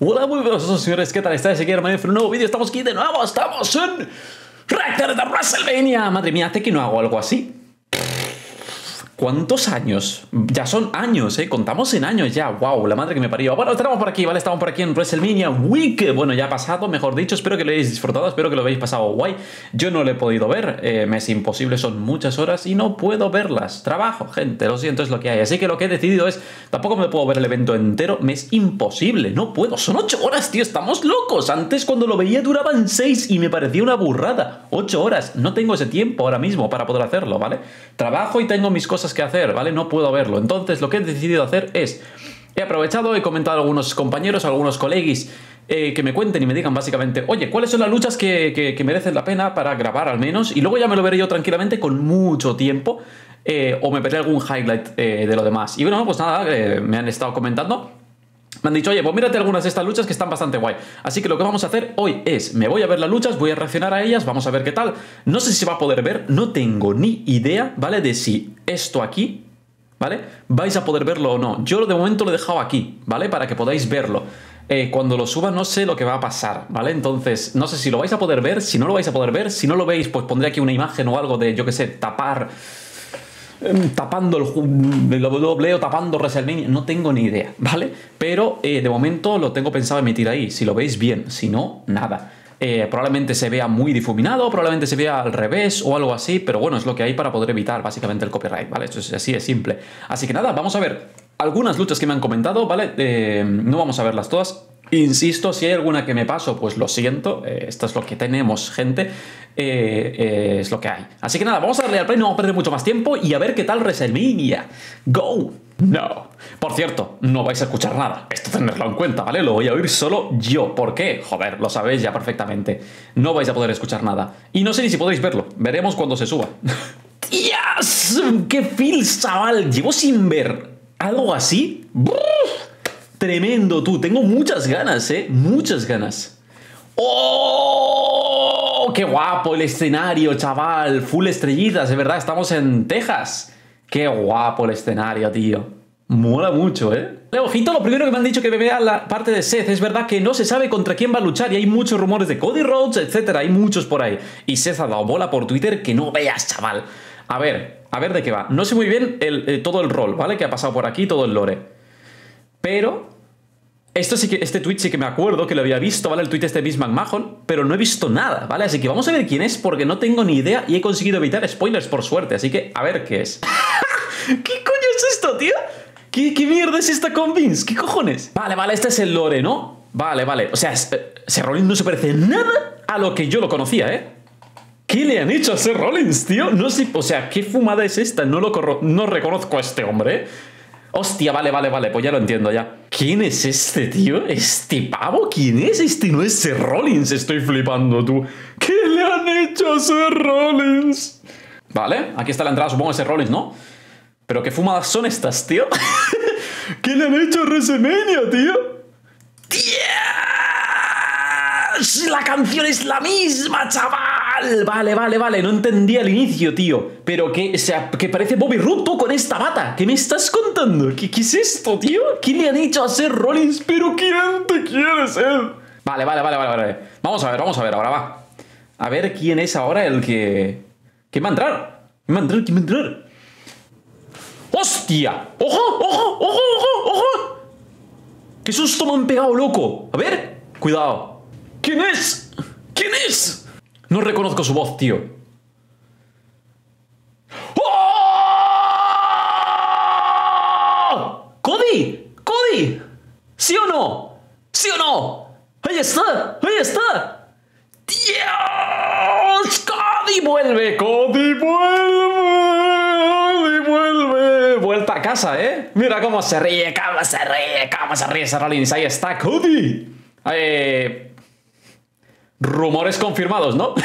Hola, muy buenos señores, ¿qué tal estáis? Aquí hermano en un nuevo vídeo, estamos aquí de nuevo, estamos en Reactor de WrestleMania. Madre mía, hace que no hago algo así. ¿Cuántos años? Ya son años, ¿eh? Contamos en años ya. ¡Wow! La madre que me parió. Bueno, estamos por aquí, ¿vale? Estamos por aquí en WrestleMania Week. Bueno, ya ha pasado, mejor dicho. Espero que lo hayáis disfrutado, espero que lo hayáis pasado guay. Yo no lo he podido ver. Eh, me es imposible, son muchas horas y no puedo verlas. Trabajo, gente, lo siento, es lo que hay. Así que lo que he decidido es, tampoco me puedo ver el evento entero. Me es imposible, no puedo. Son ocho horas, tío, estamos locos. Antes cuando lo veía duraban seis y me parecía una burrada. Ocho horas. No tengo ese tiempo ahora mismo para poder hacerlo, ¿vale? Trabajo y tengo mis cosas que hacer, ¿vale? No puedo verlo. Entonces, lo que he decidido hacer es. He aprovechado, he comentado a algunos compañeros, a algunos colegis eh, que me cuenten y me digan básicamente, oye, ¿cuáles son las luchas que, merecen la pena para grabar al menos? Y luego ya me lo veré yo tranquilamente con mucho tiempo. Eh, o me veré algún highlight eh, de lo demás. Y bueno, pues nada, me han estado comentando. Me han dicho, oye, pues mírate algunas de estas luchas que están bastante guay. Así que lo que vamos a hacer hoy es, me voy a ver las luchas, voy a reaccionar a ellas, vamos a ver qué tal. No sé si se va a poder ver, no tengo ni idea, ¿vale? De si esto aquí, ¿vale? Vais a poder verlo o no. Yo de momento lo he dejado aquí, ¿vale? Para que podáis verlo. Eh, cuando lo suba no sé lo que va a pasar, ¿vale? Entonces, no sé si lo vais a poder ver, si no lo vais a poder ver, si no lo veis, pues pondré aquí una imagen o algo de, yo que sé, tapar tapando el, doble o tapando WrestleMania, no tengo ni idea, ¿vale? Pero eh, de momento lo tengo pensado emitir ahí, si lo veis bien, si no, nada. Eh, probablemente se vea muy difuminado, probablemente se vea al revés o algo así, pero bueno, es lo que hay para poder evitar básicamente el copyright, ¿vale? Esto es así de simple. Así que nada, vamos a ver algunas luchas que me han comentado, ¿vale? Eh, no vamos a verlas todas, Insisto, si hay alguna que me paso, pues lo siento. esto es lo que tenemos, gente. Eh, es lo que hay. Así que nada, vamos a darle al play, no vamos a perder mucho más tiempo y a ver qué tal WrestleMania. ¡Go! No. Por cierto, no vais a escuchar nada. Esto tenerlo en cuenta, ¿vale? Lo voy a oír solo yo. ¿Por qué? Joder, lo sabéis ya perfectamente. No vais a poder escuchar nada. Y no sé ni si podéis verlo. Veremos cuando se suba. ¡Tías! ¡Qué feel, chaval! Llevo sin ver algo así. Tremendo, tú. Tengo muchas ganas, ¿eh? Muchas ganas. ¡Oh! Qué guapo el escenario, chaval! Full estrellitas, de verdad, estamos en Texas. ¡Qué guapo el escenario, tío! Mola mucho, ¿eh? Ojito, lo primero que me han dicho que vea la parte de Seth. Es verdad que no se sabe contra quién va a luchar y hay muchos rumores de Cody Rhodes, etcétera. Hay muchos por ahí. Y Seth ha dado bola por Twitter que no veas, chaval. A ver, a ver de qué va. No sé muy bien eh, todo el rol, ¿vale? Que ha pasado por aquí, todo el lore. Pero esto sí que, este tweet sí que me acuerdo que lo había visto, ¿vale? El tweet este de McMahon, pero no he visto nada, ¿vale? Así que vamos a ver quién es porque no tengo ni idea y he conseguido evitar spoilers por suerte, así que a ver qué es. ¿Qué coño es esto, tío? ¿Qué, mierda es esta con Vince? ¿Qué cojones? Vale, vale, este es el lore, ¿no? Vale, vale. O sea, Seth Rollins no se parece nada a lo que yo lo conocía, ¿eh? ¿Qué le han hecho a Seth Rollins, tío? No sé, o sea, ¿qué fumada es esta? No, lo no reconozco a este hombre, ¿eh? Hostia, vale, vale, vale, pues ya lo entiendo ya. ¿Quién es este, tío? ¿Este pavo? ¿Quién es? Este no es Seth Rollins, estoy flipando, tú. ¿Qué le han hecho a Seth Rollins? Vale, aquí está la entrada, supongo, de Seth Rollins, ¿no? Pero qué fumadas son estas, tío. ¿Qué le han hecho a WrestleMania, tío? ¡Tío! La canción es la misma, chaval. Vale, vale, vale. No entendía el inicio, tío. Pero que, o sea, que parece Bobby Roode con esta bata. ¿Qué me estás contando? ¿Qué, ¿Qué, es esto, tío? ¿Qué le han hecho a ser Rollins? ¿Pero quién te quiere ser? Vale, vale, vale, vale, vale. Vamos a ver, vamos a ver, ahora va. A ver quién es ahora el que... ¿Quién va a entrar? ¿Quién va a entrar? ¿Quién va a entrar? ¡Hostia! ¡Ojo! ¡Ojo! ¡Ojo! ¡Ojo! ¡Ojo! ¡Qué susto me han pegado, loco! A ver, cuidado. ¿Quién es? ¿Quién es? No reconozco su voz, tío. ¡Oh! ¡Cody! ¡Cody! ¿Sí o no? ¿Sí o no? ¡Ahí está! ¡Ahí está! ¡Dios! ¡Cody vuelve! ¡Cody vuelve! ¡Cody vuelve! Vuelta a casa, ¿eh? Mira cómo se ríe, cómo se ríe, cómo se ríe ese. Ahí está, Cody. Eh... Rumores confirmados, ¿no?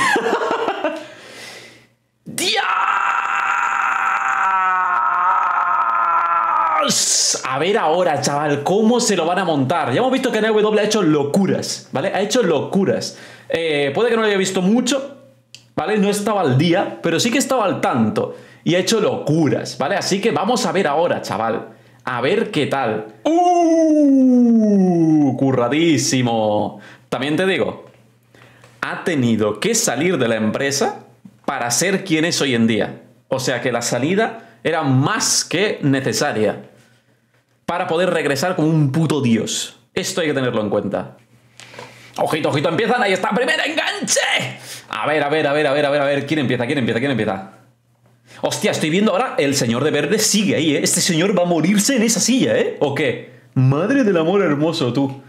¡Dios! A ver ahora, chaval, cómo se lo van a montar. Ya hemos visto que NW ha hecho locuras, ¿vale? Ha hecho locuras. Eh, puede que no lo haya visto mucho, ¿vale? No estaba al día, pero sí que estaba al tanto. Y ha hecho locuras, ¿vale? Así que vamos a ver ahora, chaval. A ver qué tal. ¡Uh! Curradísimo. También te digo, ha tenido que salir de la empresa para ser quien es hoy en día. O sea que la salida era más que necesaria para poder regresar como un puto dios. Esto hay que tenerlo en cuenta. Ojito, ojito, empiezan. Ahí está, primera enganche. A ver, a ver, a ver, a ver, a ver, a ver. ¿Quién empieza? ¿Quién empieza? ¿Quién empieza? Hostia, estoy viendo ahora. El señor de verde sigue ahí, ¿eh? Este señor va a morirse en esa silla, ¿eh? ¿O qué? Madre del amor hermoso, tú.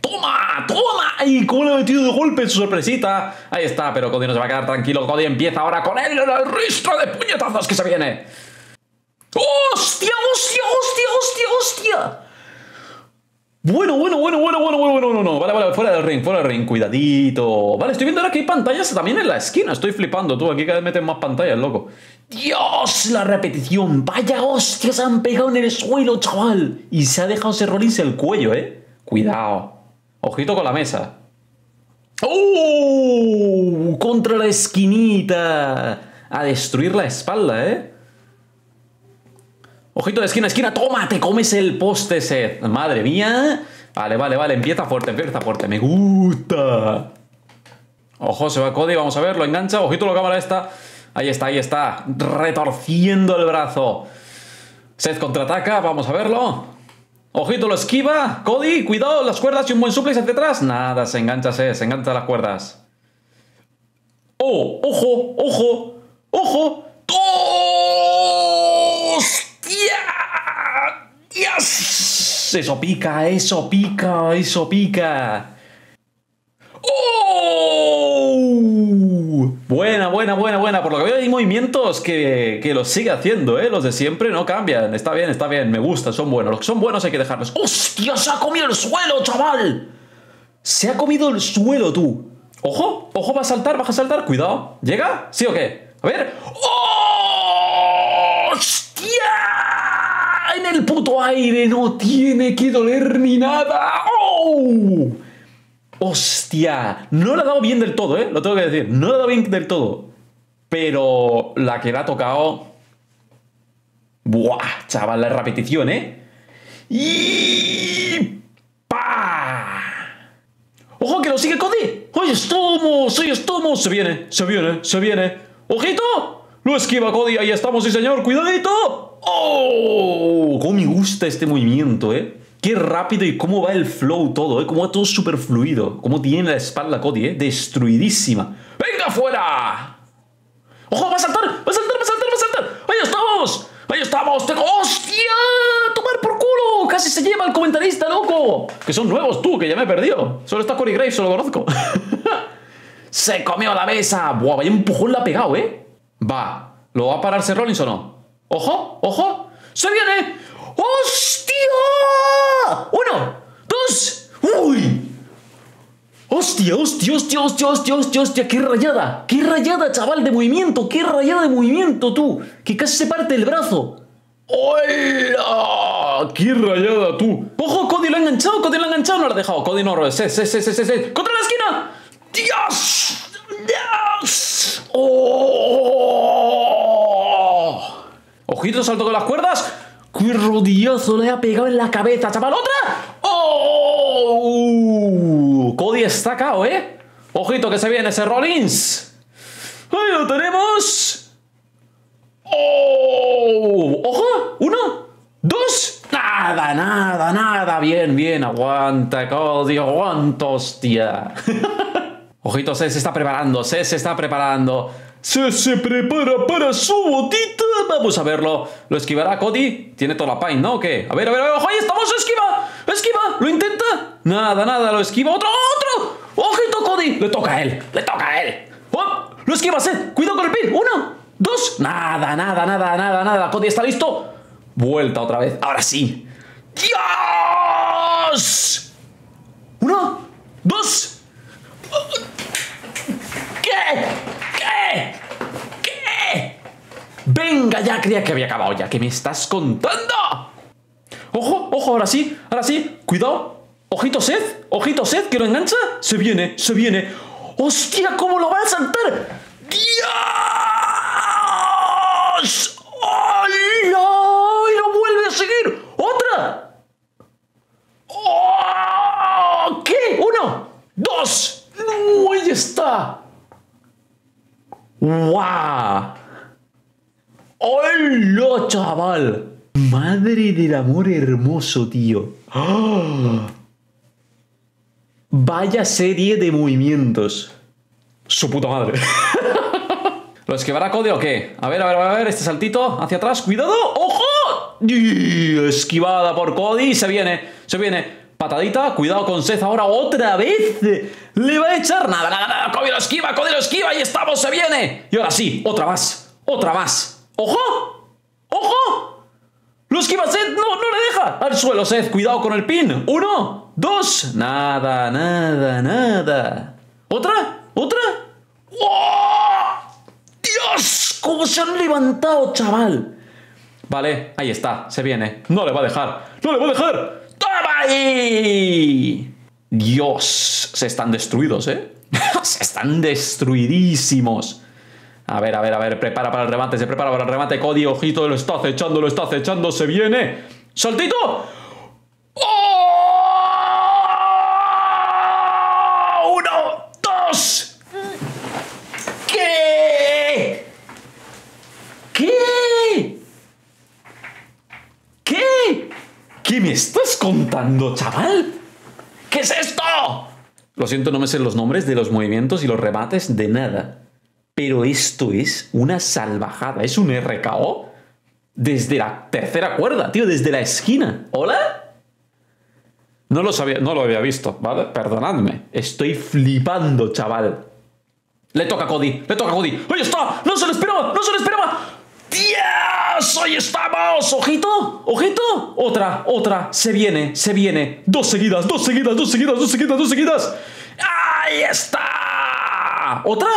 ¡Toma! ¡Toma! ¡Ay! ¿Cómo le ha metido de golpe en su sorpresita? Ahí está, pero Cody no se va a quedar tranquilo. Cody empieza ahora con él, el ristro de puñetazos que se viene. ¡Hostia, hostia, hostia, hostia, hostia! Bueno, bueno, bueno, bueno, bueno, bueno, bueno, no, no, vale, vale, fuera del ring, fuera del ring, cuidadito. Vale, estoy viendo ahora que hay pantallas también en la esquina, estoy flipando, tú, aquí cada vez meten más pantallas, loco. Dios, la repetición, vaya hostia, se han pegado en el suelo, chaval. Y se ha dejado ese Rollins el cuello, eh. Cuidado. Ojito con la mesa. ¡Oh! Contra la esquinita. A destruir la espalda, eh. Ojito de esquina, esquina, toma, te comes el poste ese. Madre mía. Vale, vale, vale, empieza fuerte, empieza fuerte. Me gusta. Ojo, se va Cody, vamos a ver, lo engancha. Ojito la cámara esta. Ahí está, ahí está. Retorciendo el brazo. Seth contraataca, vamos a verlo. Ojito, lo esquiva. Cody, cuidado, las cuerdas y un buen suplex hacia atrás. Nada, se engancha Seth, se engancha las cuerdas. ¡Oh! ¡Ojo! ¡Ojo! ¡Ojo! ¡Dios! Eso pica, eso pica, eso pica. ¡Oh! Buena, buena, buena. Por lo que veo hay movimientos que, que los sigue haciendo, ¿eh? Los de siempre no cambian. Está bien, está bien, me gusta, son buenos. Los que son buenos hay que dejarlos. ¡Hostia! ¡Se ha comido el suelo, chaval! Se ha comido el suelo, tú. Ojo, ojo, va a saltar, va a saltar. Cuidado. ¿Llega? ¿Sí o qué? A ver. ¡Oh! En el puto aire no tiene que doler ni nada. ¡Oh! ¡Hostia! No la ha dado bien del todo, ¿eh? Lo tengo que decir. No la ha dado bien del todo. Pero la que la ha tocado... ¡Buah! Chaval, la repetición, ¿eh? ¡Y... ¡Pa! ¡Ojo que lo sigue Cody! ¡Oye, estamos! ¡Oye, estamos! Se viene, se viene, se viene. ¡Ojito! Lo esquiva Cody, ahí estamos, sí señor, cuidadito. ¡Oh! Cómo me gusta este movimiento, ¿eh? Qué rápido y cómo va el flow todo, ¿eh? Cómo va todo súper fluido. Cómo tiene la espalda Cody, ¿eh? Destruidísima. ¡Venga fuera! ¡Ojo, va a saltar! ¡Va a saltar, va a saltar, va a saltar! ¡Ahí estamos! ¡Ahí estamos! ¡Tengo... ¡Hostia! ¡Tomar por culo! Casi se lleva el comentarista, loco. Que son nuevos tú, que ya me he perdido. Solo está Corey Graves, solo conozco. se comió la mesa. Buah, vaya empujón la ha pegado, ¿eh? Va. ¿Lo va a pararse Rollins o no? ¡Ojo! ¡Ojo! ¡Se viene! ¡Hostia! ¡Uno! ¡Dos! ¡Uy! ¡Hostia, hostia, hostia, hostia, hostia, hostia, hostia! ¡Qué rayada! ¡Qué rayada, chaval, de movimiento! ¡Qué rayada de movimiento, tú! ¡Que casi se parte el brazo! ¡Hola! ¡Qué rayada, tú! ¡Ojo, Cody lo ha enganchado! ¡Cody lo ha enganchado! No lo ha dejado. Cody no, sí, sí, sí, sí, sí. ¡Contra la esquina! ¡Dios! ¡Dios! ¡Oh! Ojito, salto con las cuerdas. ¡Qué rodillazo le ha pegado en la cabeza, chaval! ¡Otra! ¡Oh! Cody está cao, ¿eh? Ojito que se viene ese Rollins. ¡Ahí lo tenemos! ¡Oh! ¡Ojo! ¡Uno! ¡Dos! Nada, nada, nada. Bien, bien. Aguanta, Cody, aguanta, hostia. Ojito, se, se está preparando, se, se está preparando. Se se prepara para su botita. Vamos a verlo. ¿Lo esquivará Cody? Tiene toda la pain, ¿no? ¿O qué? A ver, a ver, a ver. ¡Ojo, estamos! ¡Esquiva! ¿Lo intenta? Nada, nada. Lo esquiva. ¡Otro, otro! ¡Ojito, Cody! Le toca a él. Le toca a él. ¡Oh! ¡Lo esquiva, Seth! ¡Cuidado con el pin! ¡Uno! ¡Dos! Nada, nada, nada, nada, nada. Cody está listo. Vuelta otra vez. Ahora sí. ¡Dios! Uno, dos. ¿Qué? ¿Qué? ¿Qué? Venga, ya creía que había acabado ya. ¿Qué me estás contando? Ojo, ahora sí, ahora sí. Cuidado. Ojito Seth, ojito Seth, que lo engancha. Se viene, se viene. ¡Hostia, cómo lo va a saltar! ¡Dios! ¡Ay, no! ¡Y lo vuelve a seguir! ¡Otra! ¡Oh! ¿Qué? ¡Uno! ¡Dos! ¡No! ¡Ahí está! ¡Wow! ¡Hola, chaval! Madre del amor hermoso, tío. ¡Ah! Vaya serie de movimientos. Su puta madre. ¿Lo esquivará Cody o qué? A ver, a ver, a ver, este saltito hacia atrás. ¡Cuidado! ¡Ojo! Esquivada por Cody. Se viene, se viene. Patadita, cuidado con Seth ahora otra vez. Le va a echar nada, nada, nada. Cody lo esquiva, Cody lo esquiva. Ahí estamos, se viene. Y ahora sí, otra más, otra más. ¡Ojo! ¡Ojo! Lo esquiva Seth, no, no le deja. Al suelo, Seth, cuidado con el pin. Uno, dos. Nada, nada, nada. ¿Otra? ¿Otra? ¡Dios! ¿Cómo se han levantado, chaval? Vale, ahí está, se viene. No le va a dejar. No le va a dejar. ¡Toma ahí! Dios, se están destruidos, ¿eh? se están destruidísimos. A ver, a ver, a ver, prepara para el remate, se prepara para el remate. Cody, ojito, lo está acechando, lo está acechando, se viene. ¡Saltito! ¡Oh! ¡Uno! ¡Dos! ¿Qué? ¿Qué? ¿Qué? ¿Qué me estás contando, chaval? ¿Qué es esto? Lo siento, no me sé los nombres de los movimientos y los remates de nada. Pero esto es una salvajada. Es un RKO desde la tercera cuerda, tío, desde la esquina. ¿Hola? No lo sabía, no lo había visto, ¿vale? Perdonadme. Estoy flipando, chaval. Le toca a Cody, le toca a Cody. ¡Ahí está! ¡No se lo esperaba! ¡No se lo esperaba! ¡Dios! ¡Ahí estamos! ¡Ojito! ¡Ojito! Otra, otra. Se viene, se viene. Dos seguidas, dos seguidas, dos seguidas, dos seguidas, dos seguidas. ¡Ahí está! ¿Otra?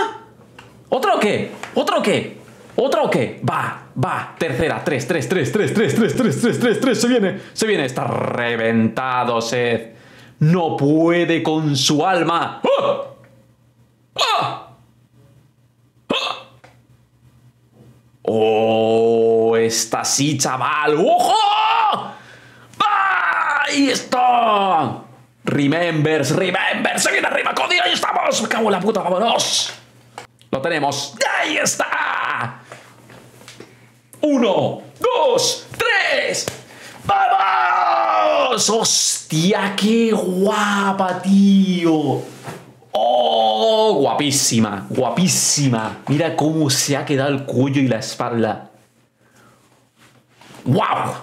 ¿Otra o qué? ¿Otra o qué? ¿Otra o qué? Va, va, tercera, 3, 3, 3, 3, 3, 3, 3, 3, 3, 3, se viene, se viene, está reventado Seth. No puede con su alma. ¡Ah! ¡Ah! ¡Ah! ¡Oh! Está así, chaval. ¡Ojo! ¡Ahí está! Remembers, remembers, se viene arriba, Cody, ahí estamos. Me cago en la puta, vámonos. Lo tenemos. ¡Ahí está! Uno, dos, tres. ¡Vamos! ¡Hostia, qué guapa, tío! ¡Oh! Guapísima, guapísima. Mira cómo se ha quedado el cuello y la espalda. ¡Wow!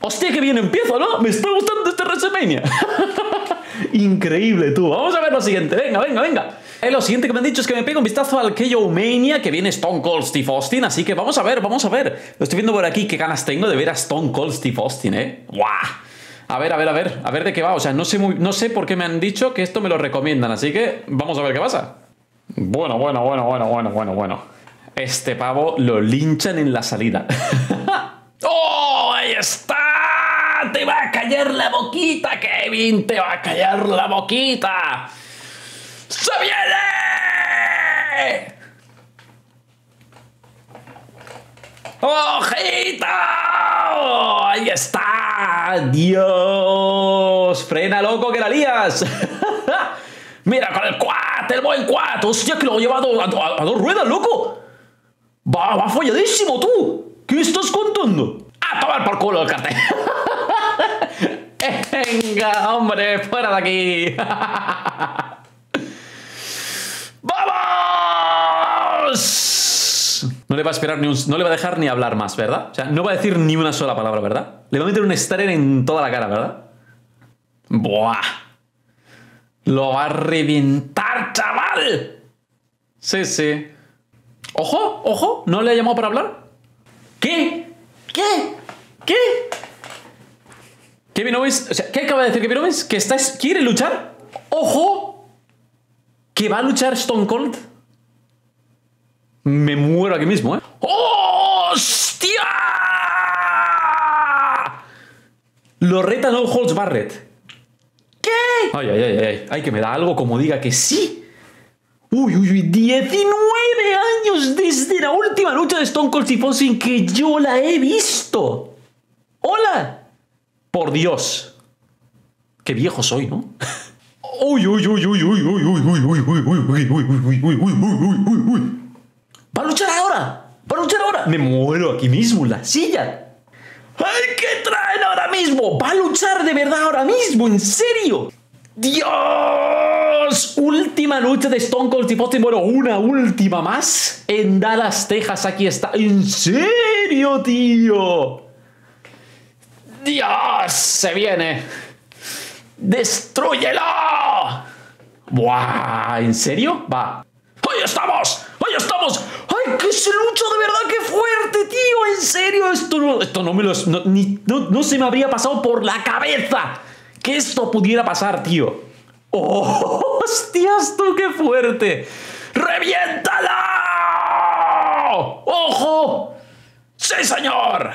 ¡Hostia, que bien empiezo, ¿no? Me está gustando este WrestleMania. Increíble, tú. Vamos a ver lo siguiente. Venga, venga, venga. Eh, lo siguiente que me han dicho es que me pega un vistazo al KO Mania que viene Stone Cold Steve Austin. Así que vamos a ver, vamos a ver. Lo estoy viendo por aquí. Qué ganas tengo de ver a Stone Cold Steve Austin, ¿eh? ¡Guau! A ver, a ver, a ver, a ver de qué va. O sea, no sé, muy, no sé por qué me han dicho que esto me lo recomiendan, así que vamos a ver qué pasa. Bueno, bueno, bueno, bueno, bueno, bueno, bueno. Este pavo lo linchan en la salida. ¡Oh! ¡Ahí está! ¡Te va a callar la boquita, Kevin! ¡Te va a callar la boquita! ¡Se viene! ¡Ojito! ¡Ahí está! ¡Dios! ¡Frena, loco, que la lías! ¡Mira con el quad! ¡El buen quad! ¡Hostia, que lo ha llevado a, dos ruedas, loco! ¡Va, va folladísimo, tú! ¿Qué estás contando? ¡A tomar por culo el cartel! ¡Venga, hombre! ¡Fuera de aquí! no le va a dejar ni hablar más, ¿verdad? O sea, no va a decir ni una sola palabra, ¿verdad? Le va a meter un starter en toda la cara, ¿verdad? ¡Buah! ¡Lo va a reventar, chaval! Sí, sí. ¡Ojo! ¡Ojo! ¿No le ha llamado para hablar? ¿Qué? ¿Qué? ¿Qué? Kevin Owens, o sea, ¿qué acaba de decir Kevin Owens? ¿Que está, quiere luchar? ¡Ojo! ¿Que va a luchar Stone Cold? Me muero aquí mismo, ¿eh? ¡Hostia! Lo reta No Holds Barrett. ¿Qué? Ay, ay, ay, ay. Ay, que me da algo como diga que sí. Uy, uy, uy, 19 años desde la última lucha de Stone Cold Steve Austin que yo la he visto. ¡Hola! Por Dios. Qué viejo soy, ¿no? Uy, uy, uy, uy, uy, uy, uy, uy, uy, uy, uy, uy, uy, uy, uy, uy, uy, uy, uy. ¿Va a luchar ahora? ¿Va a luchar ahora? Me muero aquí mismo la silla. ¡Ay, qué traen ahora mismo! ¡Va a luchar de verdad ahora mismo! ¿En serio? ¡Dios! Última lucha de Stone Cold Steve Austin. Bueno, una última más. En Dallas, Texas, aquí está. ¿En serio, tío? ¡Dios! Se viene. ¡Destruyelo! ¡Buah! ¿En serio? Va. ¡Ahí estamos! ¡Ahí estamos! ¡Ay, qué se lucha de verdad! ¡Qué fuerte, tío! ¿En serio? Esto no, esto no me lo... No, no, no se me habría pasado por la cabeza que esto pudiera pasar, tío. ¡Oh! ¡Hostias, tú qué fuerte! ¡Reviéntalo! ¡Ojo! ¡Sí, señor!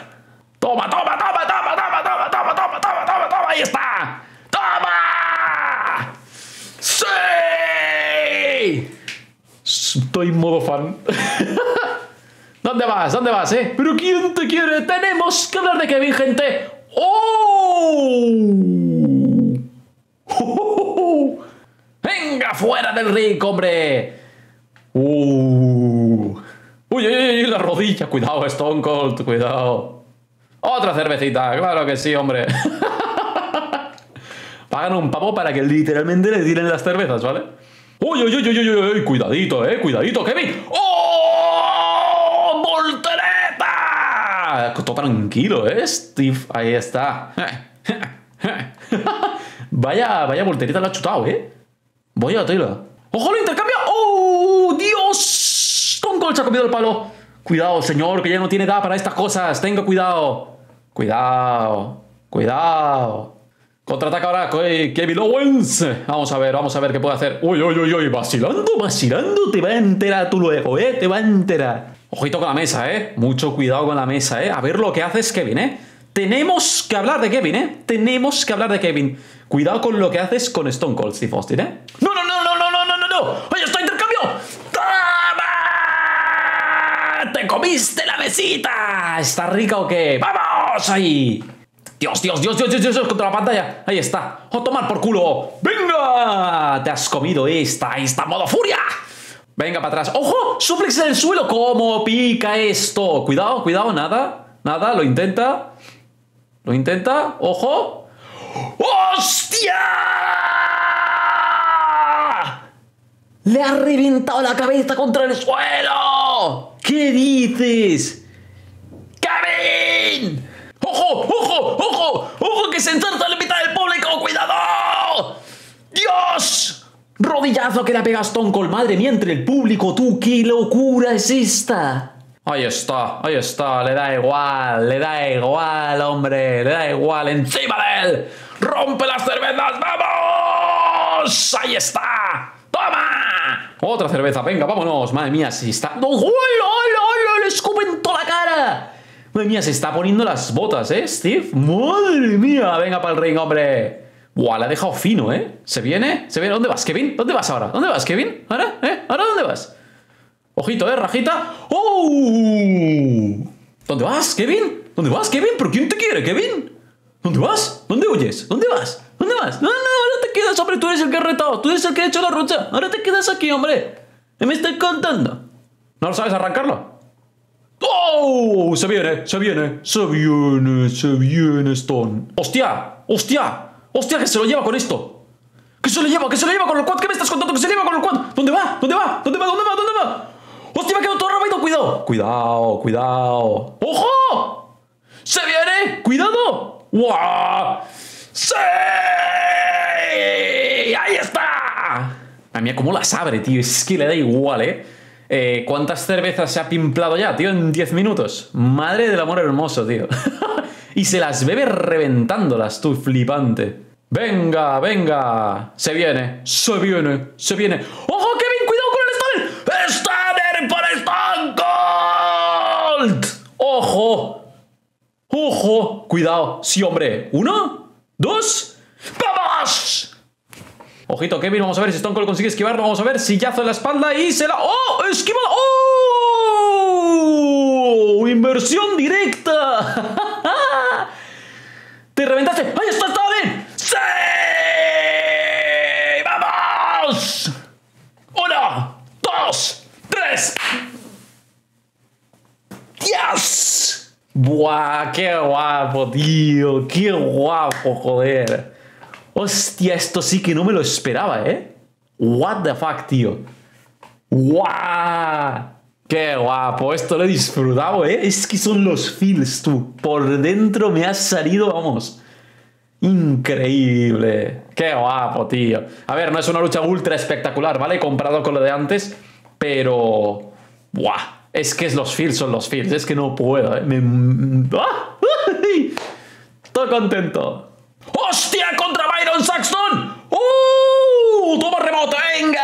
¡Toma, toma, toma, toma, toma, toma, toma, toma, toma, toma, toma! ¡Ahí está! ¡Toma! ¡Sí! Estoy en modo fan. ¿Dónde vas? ¿Dónde vas, eh? ¿Pero quién te quiere? Tenemos que hablar de Kevin, gente. ¡Oh! ¡Oh! ¡Venga, fuera del ring, hombre! ¡Uh! ¡Uy, uy, uy! La rodilla. Cuidado, Stone Cold, cuidado. Otra cervecita, claro que sí, hombre. Pagan un pavo para que literalmente le tiren las cervezas, ¿vale? ¡Uy, uy, uy, uy, uy, uy! Cuidadito, eh, cuidadito, Kevin. ¡Oh! ¡Voltereta! Todo tranquilo, eh, Steve. Ahí está. vaya, vaya voltereta la ha chutado, eh. Vaya tela. ¡Ojo, lo intercambia! ¡Oh, Dios! Cold se ha comido el palo. Cuidado, señor, que ya no tiene edad para estas cosas. Tenga cuidado. Cuidado. Cuidado. Contraataca ahora Kevin Owens. Vamos a ver, vamos a ver qué puede hacer. Uy, uy, uy, uy, vacilando, vacilando. Te va a enterar tú luego, ¿eh? Te va a enterar. Ojito con la mesa, ¿eh? Mucho cuidado con la mesa, ¿eh? A ver lo que haces Kevin, ¿eh? Tenemos que hablar de Kevin, ¿eh? Tenemos que hablar de Kevin. Cuidado con lo que haces con Stone Cold Steve Austin, ¿eh? ¡No, no, no, no, no, no, no, no! no! ¡Oye, está intercambio! ¡Toma! ¡Te comiste la mesita! ¿Está rica o qué? ¡Vamos! ¡Ahí! Dios, Dios, Dios, Dios, Dios, Dios, contra la pantalla. Ahí está. ¡O tomar por culo! ¡Venga! Te has comido esta, esta modo furia. Venga para atrás. ¡Ojo! ¡Suplex en el suelo! ¿Cómo pica esto? Cuidado, cuidado, nada. Nada, lo intenta. Lo intenta. ¡Ojo! ¡Hostia! Le ha reventado la cabeza contra el suelo. ¿Qué dices? ¡Kevin! ¡Ojo! ¡Ojo! ¡Que se ensarta la mitad del público! ¡Cuidado! ¡Dios! Rodillazo que le ha pegado Stone Cold. Madre mía, entre el público, tú, qué locura es esta. Ahí está, ahí está, le da igual, le da igual, hombre, le da igual, encima de él. ¡Rompe las cervezas! ¡Vamos! ¡Ahí está! ¡Toma! Otra cerveza, venga, vámonos. Madre mía, si está. ¡No! ¡Hola, hola, hola! ¡Le escupen toda la cara! Madre mía, se está poniendo las botas, ¿eh, Steve? ¡Madre mía! Venga para el ring, hombre. Buah, le ha dejado fino, ¿eh? ¿Se viene? ¿Se viene? ¿Dónde vas, Kevin? ¿Dónde vas ahora? ¿Dónde vas, Kevin? ¿Ahora? ¿Eh? ¿Ahora dónde vas? Ojito, ¿eh? Rajita. ¡Oh! ¿Dónde vas, Kevin? ¿Dónde vas, Kevin? ¿Pero quién te quiere, Kevin? ¿Dónde vas? ¿Dónde huyes? ¿Dónde vas? ¿Dónde vas? No, no, ahora te quedas, hombre. Tú eres el que ha retado. Tú eres el que ha hecho la rucha. Ahora te quedas aquí, hombre. ¿Qué me estás contando? ¿No lo sabes arrancarlo? ¡Oh! Se viene, se viene, se viene, se viene Stone. ¡Hostia! ¡Hostia! ¡Hostia! Que se lo lleva con esto. ¿Qué se lo lleva? ¿Qué se lo lleva con el quad? ¿Qué me estás contando? ¿Qué se lo lleva con el quad? ¿Dónde va? ¿Dónde va? ¿Dónde va? ¿Dónde va? ¿Dónde va? ¡Hostia, me ha quedado todo robado! ¡Cuidado! Cuidado, cuidado. ¡Ojo! ¡Se viene! ¡Cuidado! ¡Wow! ¡Sí! ¡Ahí está! A cómo las abre, tío. Es que le da igual, ¿eh? Eh, ¿Cuántas cervezas se ha pimplado ya, tío, en 10 minutos? Madre del amor hermoso, tío. y se las bebe reventándolas, tú, flipante. Venga, venga. Se viene, se viene, se viene. ¡Ojo, Kevin! ¡Cuidado con el! ¡Stunner por Stone Cold! ¡Ojo! ¡Ojo! Cuidado. Sí, hombre. ¿Uno? ¿Dos? Ojito, Kevin, vamos a ver si Stone Cold consigue esquivarlo. Vamos a ver, si sillazo en la espalda y se la... ¡Oh! ¡Esquiva! ¡Oh! ¡Inversión directa! ¡Te reventaste! ¡Ahí está está bien! ¡Sí! ¡Vamos! ¡Uno! ¡Dos! ¡Tres! ¡Yes! ¡Buah! ¡Qué guapo, tío! ¡Qué guapo, joder! Hostia, esto sí que no me lo esperaba, ¿eh? What the fuck, tío. ¡Guau! ¡Qué guapo! Esto lo he disfrutado, ¿eh? Es que son los feels, tú. Por dentro me has salido, vamos. Increíble. Qué guapo, tío. A ver, no es una lucha ultra espectacular, ¿vale? Comparado con lo de antes, pero... ¡Buah! Es que es los feels son los feels. Es que no puedo, ¿eh? Me... ¡Ah! Estoy contento. ¡Hostia! ¡Contra Saxton! ¡Uh! ¡Toma rebote! ¡Venga!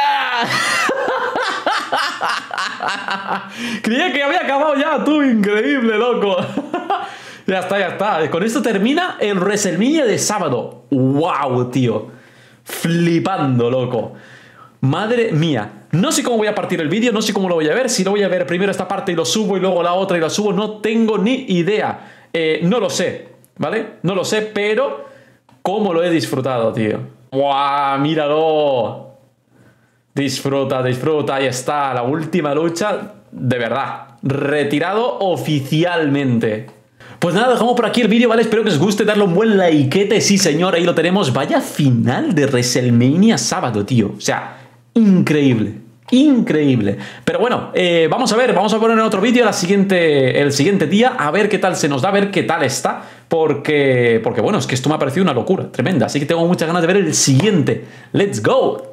Creía que había acabado ya, tú. Increíble, loco. Ya está, ya está. Con esto termina el WrestleMania de sábado. ¡Wow, tío! Flipando, loco. Madre mía. No sé cómo voy a partir el vídeo, no sé cómo lo voy a ver. Si lo voy a ver primero esta parte y lo subo y luego la otra y la subo, no tengo ni idea. Eh, no lo sé, ¿vale? No lo sé, pero cómo lo he disfrutado, tío. ¡Wow! Míralo. Disfruta, disfruta. Ahí está, la última lucha de verdad. Retirado oficialmente. Pues nada, dejamos por aquí el vídeo, ¿vale? Espero que os guste, darle un buen likeete. Sí, señor, ahí lo tenemos. Vaya final de WrestleMania sábado, tío. O sea, increíble. Increíble. Pero bueno, eh, vamos a ver, vamos a poner otro vídeo el siguiente día, a ver qué tal se nos da, a ver qué tal está. Porque, porque bueno, es que esto me ha parecido una locura tremenda. Así que tengo muchas ganas de ver el siguiente. ¡Let's go!